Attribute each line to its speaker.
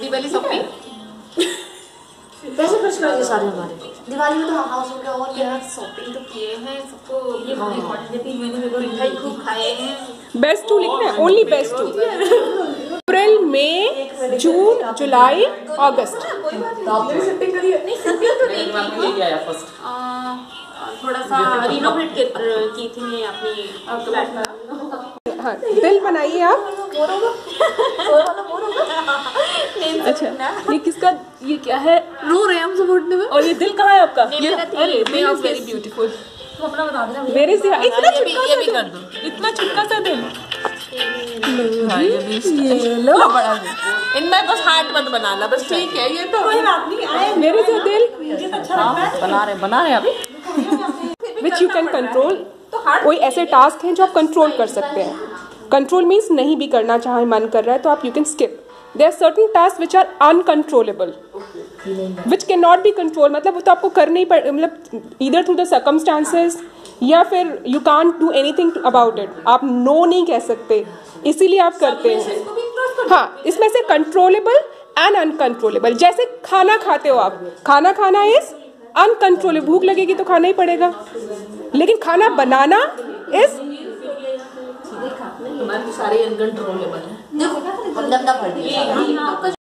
Speaker 1: Diwali shopping?
Speaker 2: पैसे खर्च कर सारे हमारे। दिवाली में तो हाउस हो गया और
Speaker 1: यार शॉपिंग तो किए हैं सबको ये बहुत इम्पोर्टेंट है तीन महीने में मिठाई खूब खाए हैं।
Speaker 3: बेस्ट टू लिखना है ओनली बेस्ट टू अप्रैल मई जून जुलाई अगस्त।
Speaker 2: तो आपने शिफ्टिंग करी है।
Speaker 1: नहीं शिफ्टिंग तो नहीं
Speaker 4: मैं
Speaker 1: की
Speaker 4: लेके आया फ़र्स्ट
Speaker 1: थोड़ा सा रिनोवेट की थी अपनी
Speaker 3: हाँ दिल बनाइए आप। अच्छा ये किसका ये क्या है?
Speaker 1: रो रहे हैं हम सपोर्टने में।
Speaker 3: और ये दिल कहाँ है आपका?
Speaker 1: ये अरे मे ऑफ़ वेरी ब्यूटीफुल
Speaker 2: अपना बता देना
Speaker 3: मेरे से इतना छोटा
Speaker 1: ये
Speaker 3: सा
Speaker 1: भी
Speaker 3: दिल
Speaker 1: कर दो।
Speaker 3: इतना छोटा सा दिल।
Speaker 1: हाँ, ये
Speaker 3: लो।
Speaker 1: बड़ा इनमें बस हार्ट मत बनाना बस ठीक है ये तो कोई बात नहीं आए।
Speaker 3: मेरे से दिल
Speaker 4: बना रहे बना रहे अभी
Speaker 3: विच यू कैन कंट्रोल कोई ऐसे टास्क हैं जो आप कंट्रोल कर सकते हैं। कंट्रोल मीन्स नहीं भी करना चाहे मन कर रहा है तो आप you can skip they are certain task which are uncontrollable which can not be control मतलब वो तो आपको करना ही पड़ मतलब इधर थ्रू द सर्कमस्टांसेस या फिर you can do anything about it आप नो नहीं कह सकते. इसीलिए आप करते हैं। हाँ इसमें से कंट्रोलेबल एंड अनकंट्रोलेबल जैसे खाना खाते हो आप। खाना खाना इज़ अनकंट्रोलेबल भूख लगेगी तो खाना ही पड़ेगा। लेकिन खाना बनाना इज़
Speaker 4: हमारे तो सारे अनकंट्रोलेबल है।
Speaker 2: देखो दमदम कर दिया